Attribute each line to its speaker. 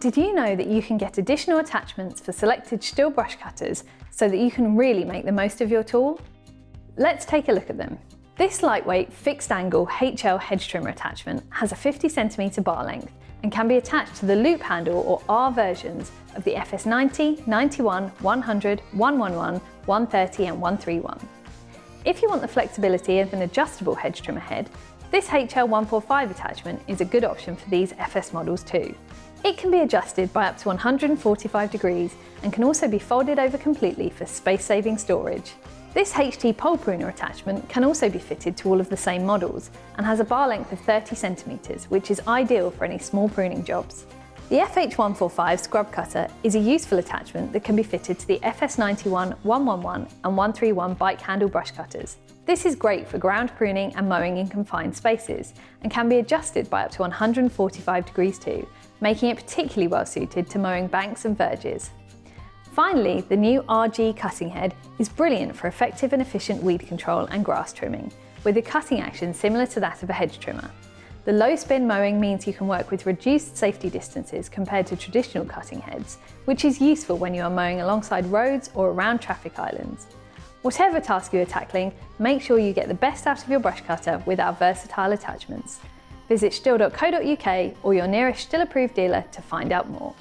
Speaker 1: Did you know that you can get additional attachments for selected STIHL brush cutters so that you can really make the most of your tool? Let's take a look at them. This lightweight fixed angle HL hedge trimmer attachment has a 50cm bar length and can be attached to the loop handle or R versions of the FS90, 91, 100, 111, 130 and 131. If you want the flexibility of an adjustable hedge trimmer head, this HL145 attachment is a good option for these FS models too. It can be adjusted by up to 145 degrees and can also be folded over completely for space-saving storage. This HT pole pruner attachment can also be fitted to all of the same models and has a bar length of 30 centimetres, which is ideal for any small pruning jobs. The FH145 scrub cutter is a useful attachment that can be fitted to the FS91, 111 and 131 bike handle brush cutters. This is great for ground pruning and mowing in confined spaces and can be adjusted by up to 145 degrees too, making it particularly well suited to mowing banks and verges. Finally, the new RG cutting head is brilliant for effective and efficient weed control and grass trimming, with a cutting action similar to that of a hedge trimmer. The low spin mowing means you can work with reduced safety distances compared to traditional cutting heads, which is useful when you are mowing alongside roads or around traffic islands. Whatever task you are tackling, make sure you get the best out of your brush cutter with our versatile attachments. Visit stihl.co.uk or your nearest STIHL approved dealer to find out more.